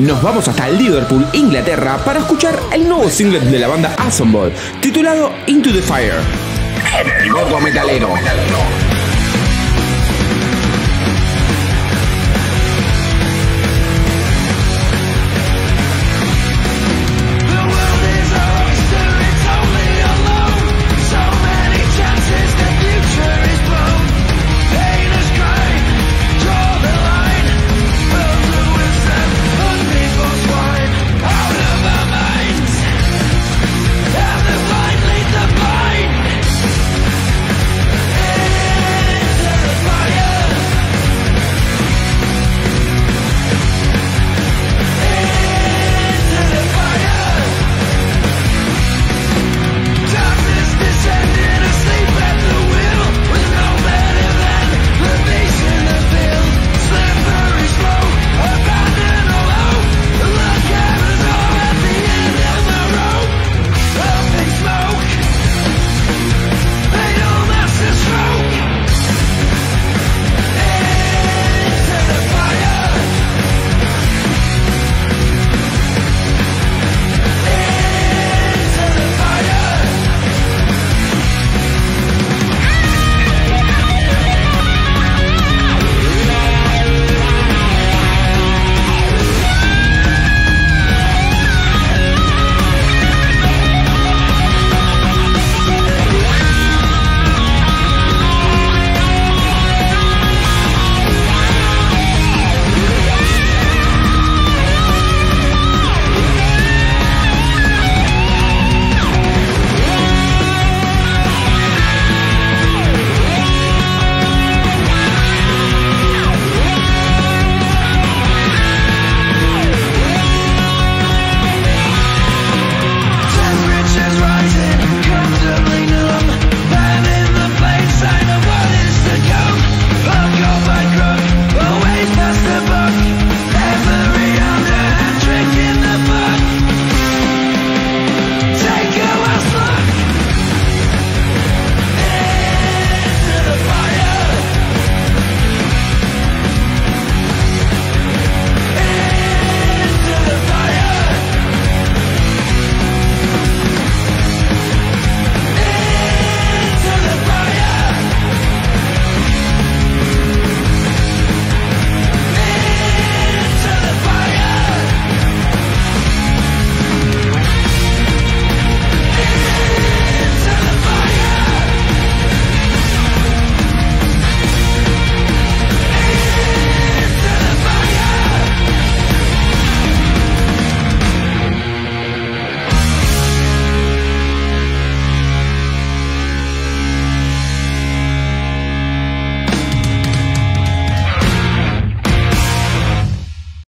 nos vamos hasta Liverpool, Inglaterra, para escuchar el nuevo single de la banda Assemble, titulado Into the Fire. En el Gordo Metalero.